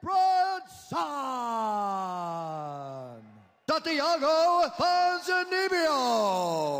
Bronson. Santiago Ponzinibbio.